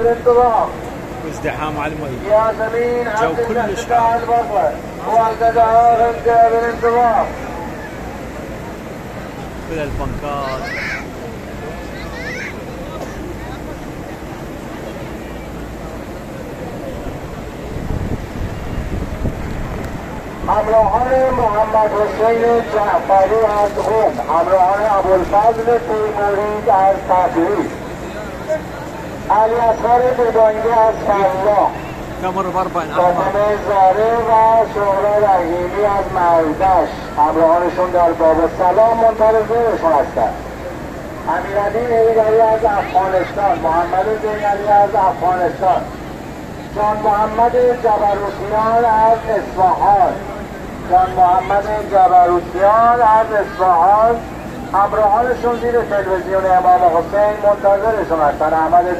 بالانتظام وازدحام على المي ياسمين عبد كلش الفتاح حار. البصر والتدعى غزة بالانتظام كل البنكات. همراهان محمد حسین جعفری از قم همراهان ابوالفضل تیموری از تبریز. علی بدانگی از انعام فاطمه زاره و شهره رحیمی از مردش همراهانشون در باب سلام منتظرشون هستند امیرعلی ایدری از افغانستان محمد زینعلی از افغانستان. جان محمد جبروسیان از اصفهان. جان محمد جبروسیان از اصفهان. همراهانشون زیر تلویزیون امام حسین منتظرشون هستن. احمد